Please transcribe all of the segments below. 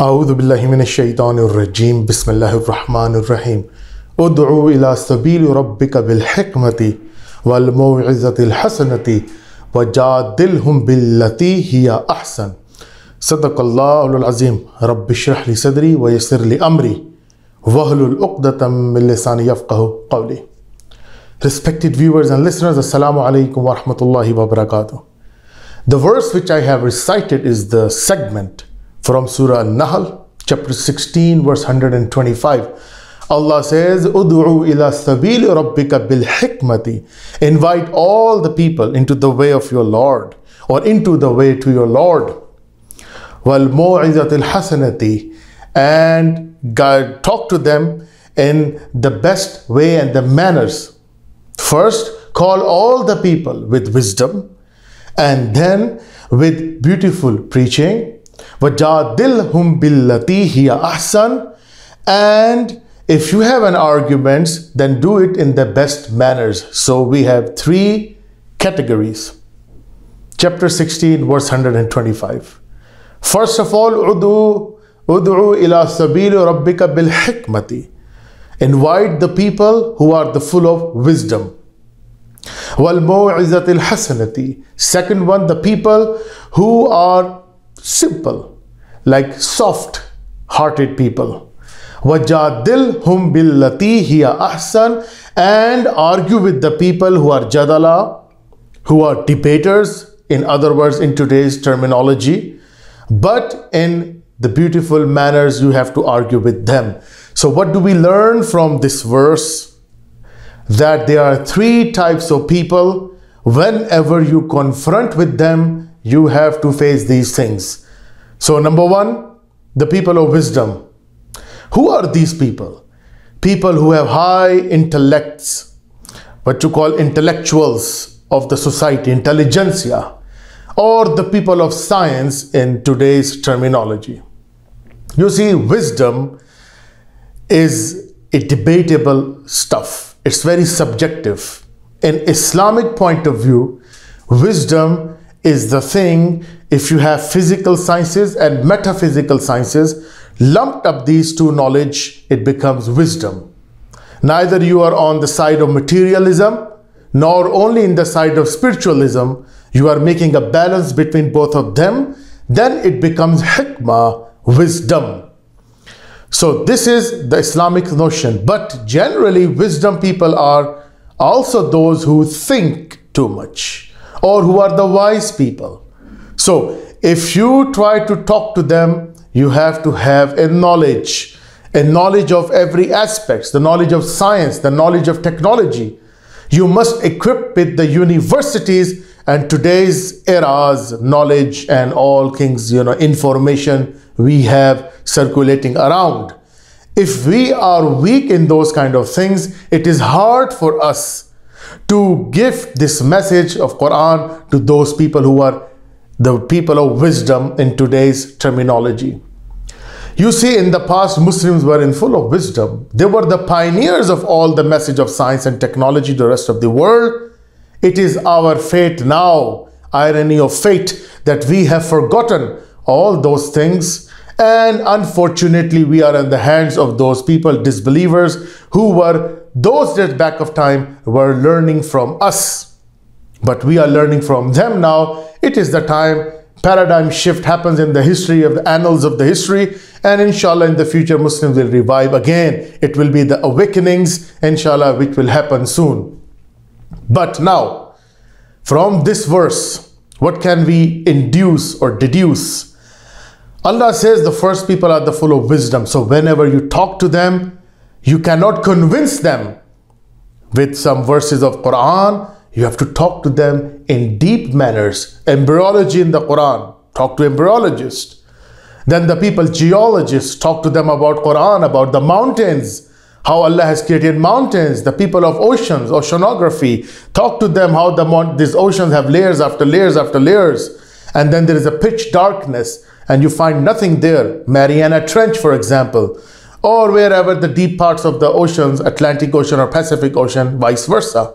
أعوذ بالله من الشيطان الرجيم. بسم الله الرحمن الرحيم. ادعو إلى سبيل ربك بالحكمة والموعظة الحسنة وجادلهم بالتي هي أحسن. صدق الله العظيم. رب اشرح لي صدري ويسر لي أمري. واحلل عقدة من لساني يفقه قولي. Respected viewers and listeners, Assalamu alaikum wa rahmatullahi wa barakatuh. The verse which I have recited is the segment from Surah An-Nahl, chapter 16, verse 125. Allah says, Udu'u ila sabili rabbika bil hikmati. Invite all the people into the way of your Lord or into the way to your Lord. Wal mu'izatil hasanati. And God talk to them in the best way and the manners. First, call all the people with wisdom and then with beautiful preaching. وَجَادِلْهُمْ بِالَّتِي هِيَ أَحْسَنُ And if you have an argument, then do it in the best manners. So we have three categories. Chapter 16, verse 125. First of all, udu, udu ila sabili rabbika bil hikmati. Invite the people who are the full of wisdom. Wal mu'izatil hasanati. Second one, the people who are simple, like soft hearted people. Wajadilhum billati hiya ahsan and argue with the people who are jadala, who are debaters, in other words, in today's terminology, but in the beautiful manners you have to argue with them. So, what do we learn from this verse? That there are three types of people. Whenever you confront with them, you have to face these things. So, number one, the people of wisdom. Who are these people? People who have high intellects, what you call intellectuals of the society, intelligentsia, or the people of science in today's terminology. You see, wisdom is a debatable stuff. It's very subjective. In Islamic point of view, wisdom is the thing if you have physical sciences and metaphysical sciences lumped up these two knowledge it becomes wisdom. Neither you are on the side of materialism nor only in the side of spiritualism. You are making a balance between both of them then it becomes hikmah wisdom. So this is the islamic notion. But generally wisdom people are also those who think too much or who are the wise people so if you try to talk to them, you have to have a knowledge, a knowledge of every aspect, the knowledge of science, the knowledge of technology. You must equip with the universities and today's era's knowledge and all things, you know, information we have circulating around. If we are weak in those kind of things, it is hard for us to give this message of Quran to those people who are the people of wisdom in today's terminology. You see, in the past, Muslims were in full of wisdom. They were the pioneers of all the message of science and technology to the rest of the world. It is our fate now, irony of fate, that we have forgotten all those things. And unfortunately, we are in the hands of those people, disbelievers, who were those days back of time were learning from us but we are learning from them now. It is the time paradigm shift happens in the history of the annals of the history and inshallah in the future Muslims will revive again. It will be the awakenings inshallah which will happen soon. But now from this verse what can we induce or deduce? Allah says the first people are the full of wisdom. So whenever you talk to them you cannot convince them with some verses of Quran you have to talk to them in deep manners. Embryology in the Quran, talk to embryologists. Then the people, geologists, talk to them about Quran, about the mountains, how Allah has created mountains. The people of oceans, oceanography, talk to them how the these oceans have layers after layers after layers. And then there is a pitch darkness and you find nothing there. Mariana Trench, for example, or wherever the deep parts of the oceans, Atlantic Ocean or Pacific Ocean, vice versa.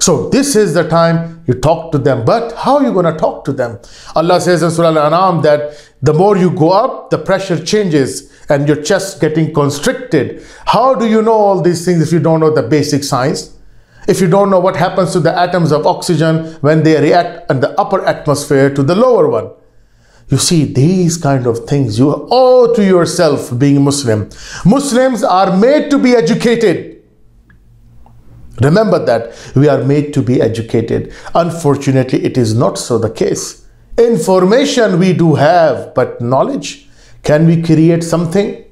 So this is the time you talk to them. But how are you going to talk to them? Allah says in Surah Al-An'am that the more you go up, the pressure changes and your chest getting constricted. How do you know all these things if you don't know the basic science? If you don't know what happens to the atoms of oxygen when they react in the upper atmosphere to the lower one? You see, these kind of things you owe to yourself being Muslim. Muslims are made to be educated. Remember that we are made to be educated. Unfortunately, it is not so the case. Information we do have, but knowledge, can we create something?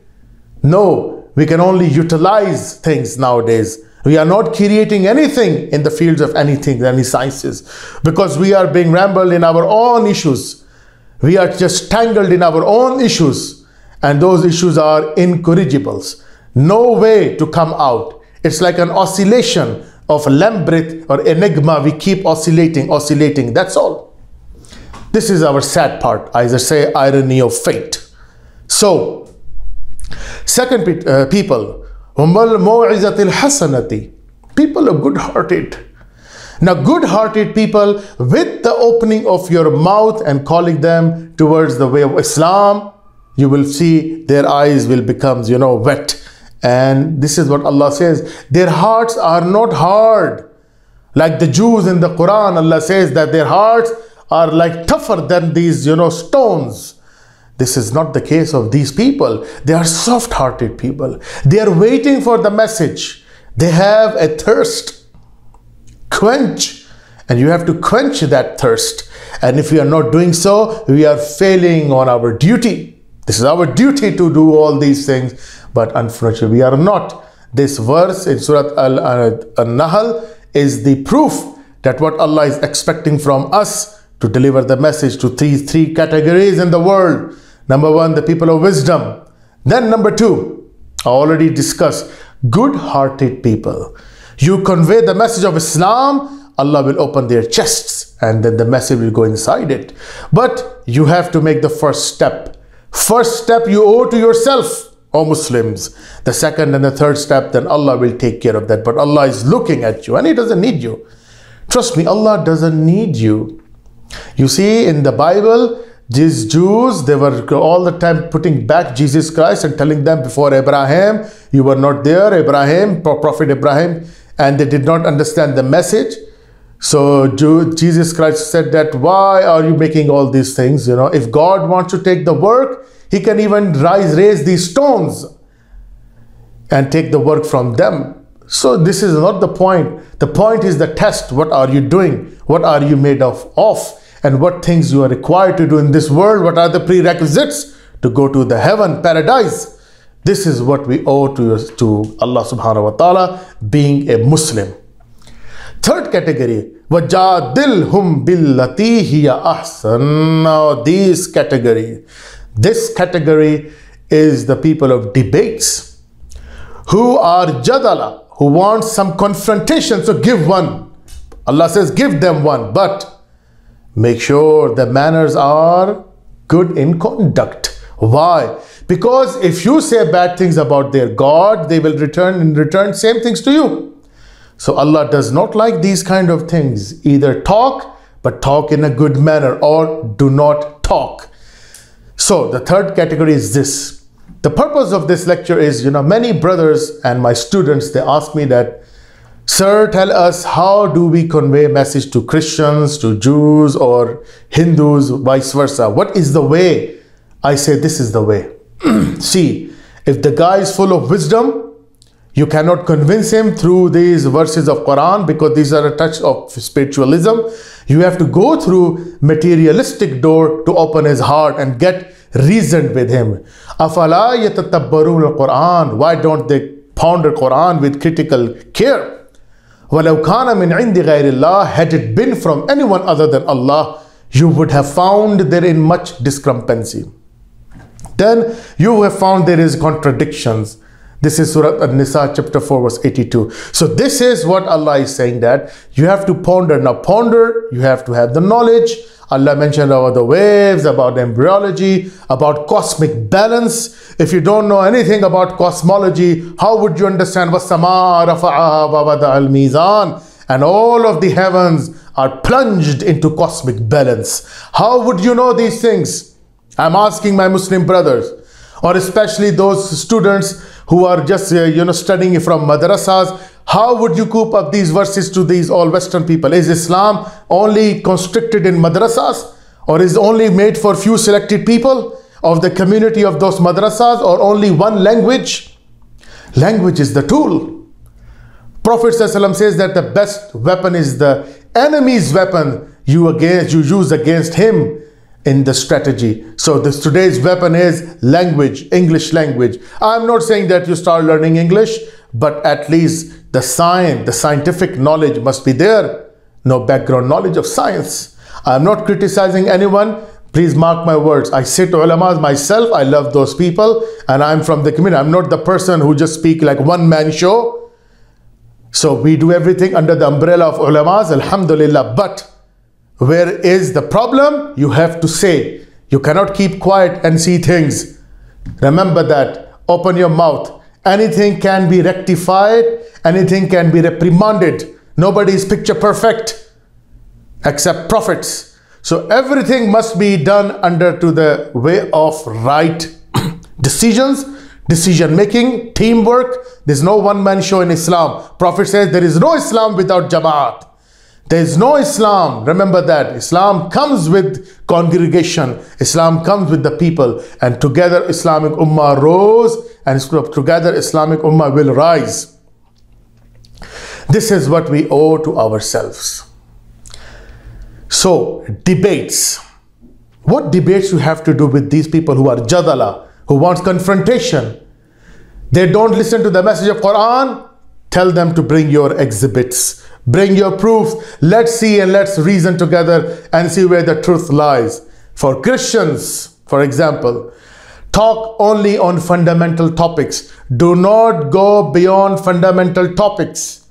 No, we can only utilize things nowadays. We are not creating anything in the fields of anything, any sciences, because we are being rambled in our own issues. We are just tangled in our own issues, and those issues are incorrigibles. No way to come out. It's like an oscillation of labyrinth or enigma. We keep oscillating, oscillating. That's all. This is our sad part. I say irony of fate. So, second uh, people, people are good-hearted. Now, good-hearted people, with the opening of your mouth and calling them towards the way of Islam, you will see their eyes will become, you know, wet and this is what Allah says their hearts are not hard. Like the Jews in the Quran, Allah says that their hearts are like tougher than these, you know, stones. This is not the case of these people. They are soft hearted people. They are waiting for the message. They have a thirst. Quench. And you have to quench that thirst. And if we are not doing so, we are failing on our duty. This is our duty to do all these things but unfortunately we are not. This verse in Surah uh, Al-Nahl is the proof that what Allah is expecting from us to deliver the message to these three categories in the world. Number one, the people of wisdom. Then number two, I already discussed, good-hearted people. You convey the message of Islam, Allah will open their chests and then the message will go inside it. But you have to make the first step. First step you owe to yourself. O Muslims, the second and the third step, then Allah will take care of that. But Allah is looking at you and He doesn't need you. Trust me, Allah doesn't need you. You see, in the Bible, these Jews, they were all the time putting back Jesus Christ and telling them before Abraham, you were not there, Abraham, Prophet Abraham, and they did not understand the message. So Jesus Christ said that, why are you making all these things? You know, if God wants to take the work, he can even rise, raise these stones and take the work from them. So this is not the point. The point is the test. What are you doing? What are you made of? Of and what things you are required to do in this world? What are the prerequisites to go to the heaven, paradise? This is what we owe to, to Allah subhanahu wa ta'ala being a Muslim. Third category, وَجَادِلْهُمْ بِالَّتِي هِيَ أَحْسَنُ Now this category, this category is the people of debates who are jadala, who want some confrontation. So give one. Allah says, give them one, but make sure the manners are good in conduct. Why? Because if you say bad things about their God, they will return in return same things to you. So Allah does not like these kind of things. Either talk, but talk in a good manner or do not talk. So the third category is this. The purpose of this lecture is, you know, many brothers and my students, they ask me that, Sir, tell us how do we convey message to Christians, to Jews or Hindus, vice versa? What is the way? I say this is the way. See, if the guy is full of wisdom, you cannot convince him through these verses of Quran because these are a touch of spiritualism. You have to go through materialistic door to open his heart and get reasoned with him. Afala Quran. Why don't they ponder Quran with critical care? وَلَوْ كَانَ مِنْ عِنْدِ غَيْرِ اللَّهِ Had it been from anyone other than Allah, you would have found therein much discrepancy. Then you have found there is contradictions. This is Surah An-Nisa chapter 4 verse 82. So this is what Allah is saying that you have to ponder. Now ponder, you have to have the knowledge. Allah mentioned about the waves, about embryology, about cosmic balance. If you don't know anything about cosmology, how would you understand وَالسَّمَاءَ رَفَعَهَا وَوَضَعَ الْمِيزَانَ and all of the heavens are plunged into cosmic balance. How would you know these things? I'm asking my Muslim brothers, or especially those students who are just uh, you know studying from madrasas. How would you coop up these verses to these all Western people? Is Islam only constricted in madrasas, or is only made for few selected people of the community of those madrasas, or only one language? Language is the tool. Prophet says that the best weapon is the enemy's weapon you against you use against him in the strategy. So this today's weapon is language, English language. I'm not saying that you start learning English, but at least the science, the scientific knowledge must be there. No background knowledge of science. I'm not criticizing anyone. Please mark my words. I sit to ulamas myself. I love those people and I'm from the community. I'm not the person who just speak like one man show. So we do everything under the umbrella of ulamas, alhamdulillah. But where is the problem? You have to say. You cannot keep quiet and see things. Remember that. Open your mouth. Anything can be rectified, anything can be reprimanded. Nobody is picture perfect except prophets. So everything must be done under to the way of right decisions decision making, teamwork. There's no one man show in Islam. Prophet says there is no Islam without Jamaat. There is no Islam. Remember that. Islam comes with congregation. Islam comes with the people. And together Islamic Ummah rose and together Islamic Ummah will rise. This is what we owe to ourselves. So, debates. What debates you have to do with these people who are jadala, who wants confrontation. They don't listen to the message of Quran. Tell them to bring your exhibits. Bring your proofs. Let's see and let's reason together and see where the truth lies. For Christians, for example, talk only on fundamental topics. Do not go beyond fundamental topics.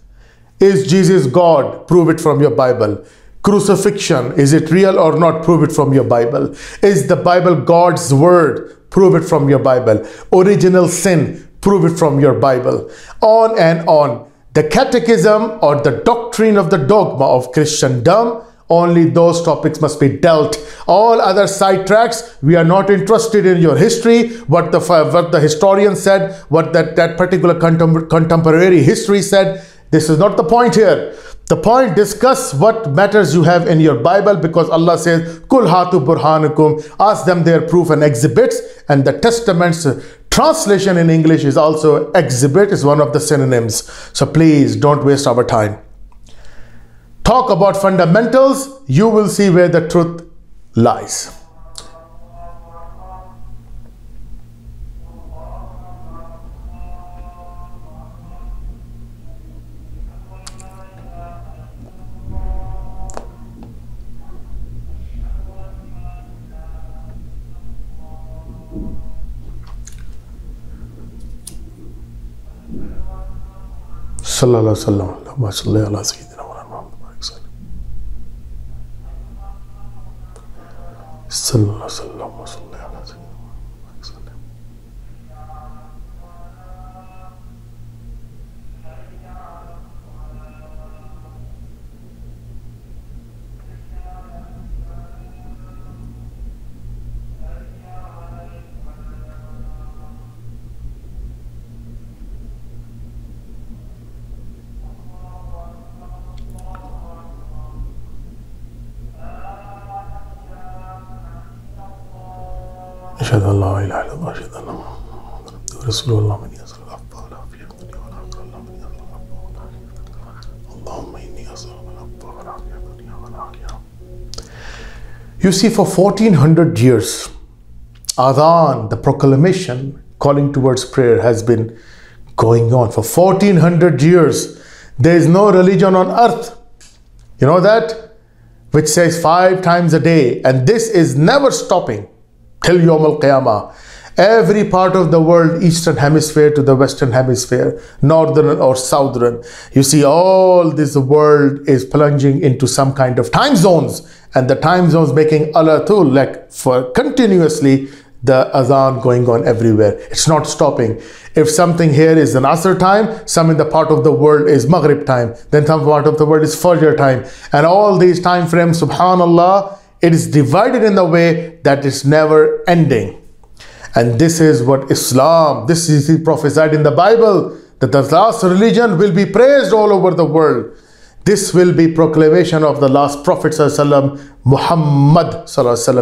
Is Jesus God? Prove it from your Bible. Crucifixion, is it real or not? Prove it from your Bible. Is the Bible God's word? Prove it from your Bible. Original sin, prove it from your Bible. On and on. The catechism or the doctrine of the dogma of Christendom, only those topics must be dealt. All other sidetracks, we are not interested in your history, what the, what the historian said, what that, that particular contem contemporary history said. This is not the point here. The point, discuss what matters you have in your Bible because Allah says, Kul hatu burhanukum, ask them their proof and exhibits. And the Testament's translation in English is also exhibit, is one of the synonyms. So please don't waste our time. Talk about fundamentals, you will see where the truth lies. صلى الله عليه وسلم. اللهم صل على سيدنا محمد صلى الله عليه وسلم. أشهد أن لا إله إلا الله أشهد أن محمدا عبده ورسوله اللهم إني أسألك العفو والعافية في الدنيا والآخرة اللهم إني أسألك العفو والعافية اللهم إني أسألك العفو والعافية في الدنيا والآخرة You see, for 1400 years, Adhan, the proclamation calling towards prayer, has been going on. For 1400 years, there is no religion on earth. You know that? Which says five times a day, and this is never stopping till Yom Al Qiyamah. Every part of the world, eastern hemisphere to the western hemisphere, northern or southern, you see all this world is plunging into some kind of time zones, and the time zones making Allah too, like for continuously the azan going on everywhere. It's not stopping. If something here is an Asr time, some in the part of the world is Maghrib time, then some part of the world is Fajr time. And all these time frames, subhanAllah, it is divided in the way that it's never ending. And this is what Islam, this is prophesied in the Bible, that the last religion will be praised all over the world. This will be proclamation of the last Prophet Muhammad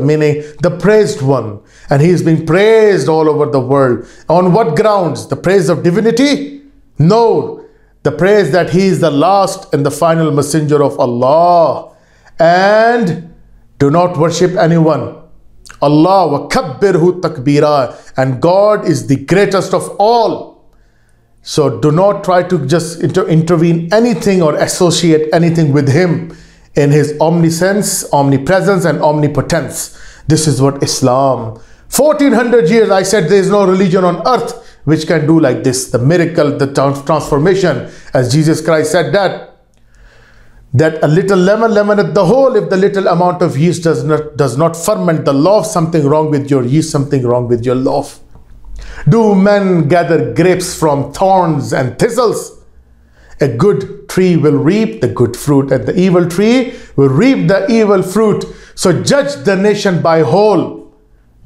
meaning the praised one. And he is being praised all over the world. On what grounds? The praise of divinity? No. The praise that he is the last and the final messenger of Allah. And do not worship anyone. Allah wa takbira. And God is the greatest of all. So do not try to just inter intervene anything or associate anything with him in his omniscience, omnipresence, and omnipotence. This is what Islam. 1400 years, I said there is no religion on earth which can do like this. The miracle, the transformation, as Jesus Christ said that. That a little lemon lemoneth the whole if the little amount of yeast does not does not ferment the loaf, something wrong with your yeast, something wrong with your loaf. Do men gather grapes from thorns and thistles? A good tree will reap the good fruit, and the evil tree will reap the evil fruit. So judge the nation by whole.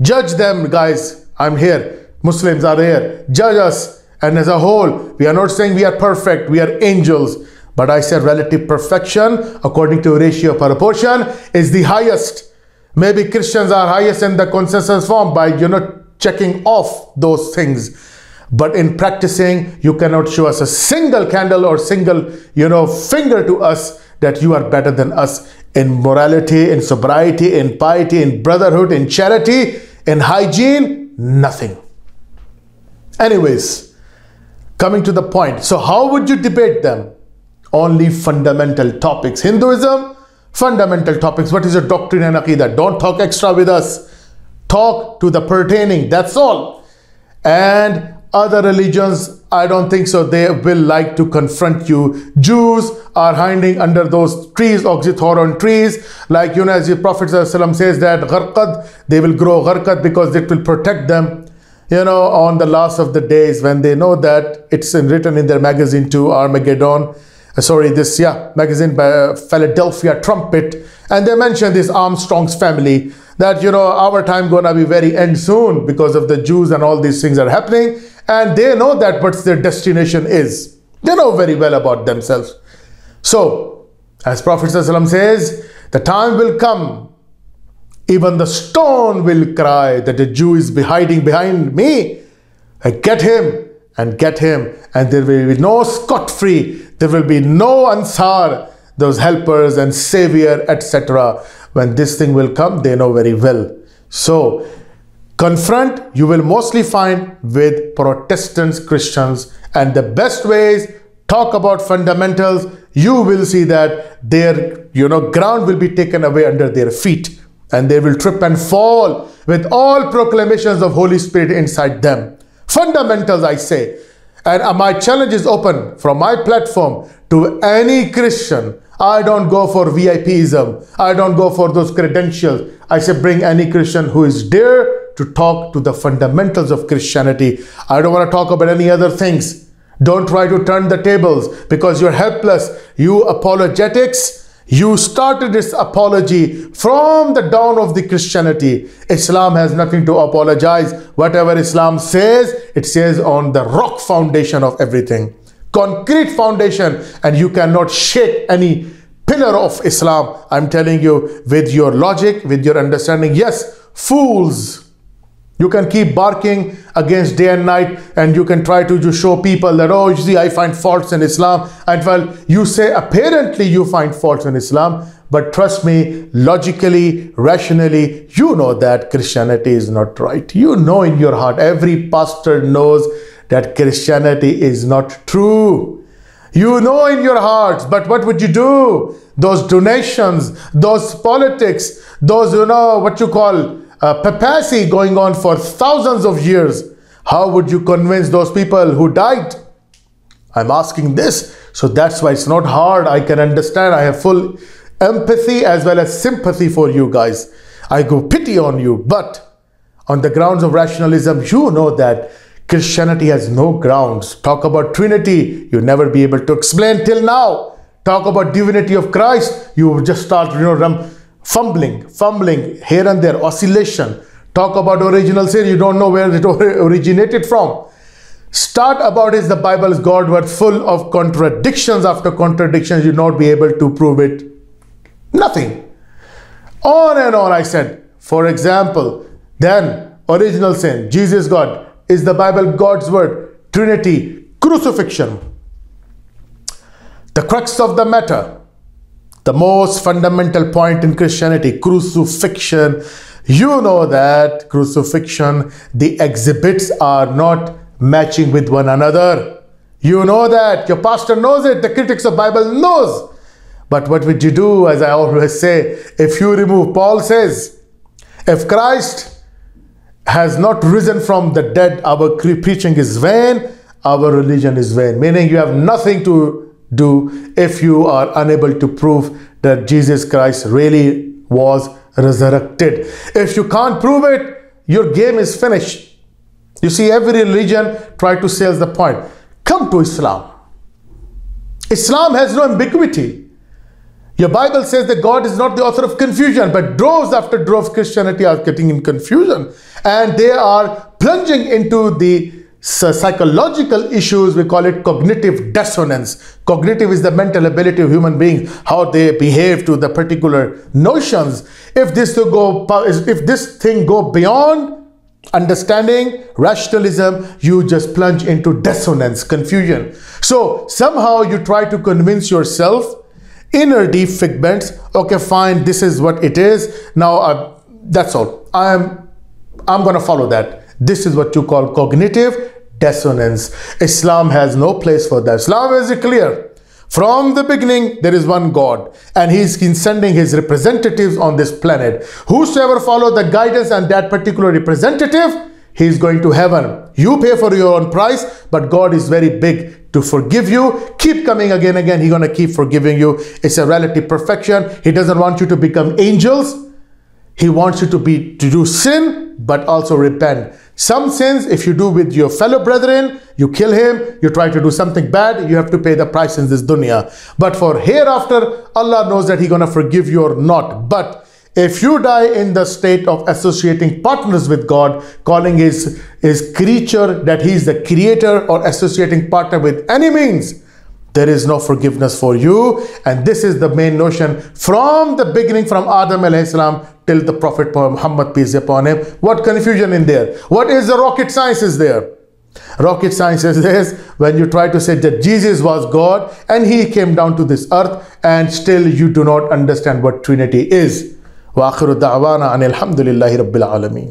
Judge them, guys. I'm here. Muslims are here. Judge us. And as a whole, we are not saying we are perfect, we are angels. But I said relative perfection, according to ratio proportion, is the highest. Maybe Christians are highest in the consensus form by you know checking off those things. But in practicing you cannot show us a single candle or single you know finger to us that you are better than us in morality in sobriety in piety in brotherhood in charity in hygiene nothing. Anyways coming to the point. So how would you debate them only fundamental topics. Hinduism fundamental topics. What is your doctrine and aqidah? Don't talk extra with us. Talk to the pertaining that's all. And other religions i don't think so. They will like to confront you. Jews are hiding under those trees oxythoron trees. Like you know as the prophet says that gharqad they will grow gharqad because it will protect them. You know on the last of the days when they know that it's written in their magazine to armageddon sorry this yeah magazine by uh, philadelphia trumpet and they mention this armstrong's family that you know our time gonna be very end soon because of the Jews and all these things are happening and they know that what their destination is. They know very well about themselves. So as Prophet says, the time will come, even the stone will cry that the Jew is hiding behind me. I get him and get him and there will be no scot-free. There will be no ansar, those helpers and savior, etc when this thing will come, they know very well. So, confront you will mostly find with Protestants, Christians, and the best ways talk about fundamentals. You will see that their you know ground will be taken away under their feet, and they will trip and fall with all proclamations of Holy Spirit inside them. Fundamentals, I say. And uh, my challenge is open from my platform to any Christian I don't go for VIPism. I don't go for those credentials. I say bring any Christian who is dare to talk to the fundamentals of Christianity. I don't want to talk about any other things. Don't try to turn the tables because you're helpless. You apologetics, you started this apology from the dawn of the Christianity. Islam has nothing to apologize. Whatever Islam says, it says on the rock foundation of everything concrete foundation and you cannot shake any pillar of Islam. I'm telling you with your logic, with your understanding. Yes, fools. You can keep barking against day and night and you can try to just show people that, oh, you see, I find faults in Islam. And well, you say apparently you find faults in Islam, but trust me, logically, rationally, you know that Christianity is not right. You know in your heart, every pastor knows that Christianity is not true. You know in your hearts, but what would you do? Those donations, those politics, those, you know, what you call uh, papacy going on for thousands of years. How would you convince those people who died? I'm asking this. So that's why it's not hard. I can understand. I have full empathy as well as sympathy for you guys. I go pity on you, but on the grounds of rationalism, you know that Christianity has no grounds. Talk about Trinity, you'll never be able to explain till now. Talk about divinity of Christ, you just start, you know, fumbling, fumbling here and there, oscillation. Talk about original sin, you don't know where it originated from. Start about is the Bible is God word full of contradictions after contradictions, you not be able to prove it. Nothing. On and on, I said. For example, then original sin, Jesus God, is the Bible God's word, Trinity, crucifixion. The crux of the matter, the most fundamental point in Christianity, crucifixion. You know that crucifixion, the exhibits are not matching with one another. You know that. Your pastor knows it. The critics of Bible knows. But what would you do? As I always say, if you remove, Paul says, if Christ has not risen from the dead, our preaching is vain, our religion is vain. Meaning you have nothing to do if you are unable to prove that Jesus Christ really was resurrected. If you can't prove it, your game is finished. You see, every religion try to sell the point. Come to Islam. Islam has no ambiguity. Your Bible says that God is not the author of confusion, but droves after droves Christianity are getting in confusion. And they are plunging into the psychological issues, we call it cognitive dissonance. Cognitive is the mental ability of human beings, how they behave to the particular notions. If this to go, if this thing go beyond understanding, rationalism, you just plunge into dissonance, confusion. So somehow you try to convince yourself inner deep figments okay fine this is what it is now uh, that's all i'm i'm gonna follow that this is what you call cognitive dissonance islam has no place for that islam is clear from the beginning there is one god and he's sending his representatives on this planet whosoever follow the guidance and that particular representative he's going to heaven you pay for your own price but god is very big to forgive you. Keep coming again, again. He's going to keep forgiving you. It's a relative perfection. He doesn't want you to become angels. He wants you to be to do sin, but also repent. Some sins, if you do with your fellow brethren, you kill him, you try to do something bad, you have to pay the price in this dunya. But for hereafter, Allah knows that He's gonna forgive you or not. But if you die in the state of associating partners with God, calling his, his creature that he is the creator or associating partner with any means, there is no forgiveness for you. And this is the main notion from the beginning, from Adam salam till the Prophet Muhammad, peace upon him. What confusion in there? What is the rocket science is there? Rocket science is this when you try to say that Jesus was God and he came down to this earth and still you do not understand what Trinity is. واخر دعوانا ان الحمد لله رب العالمين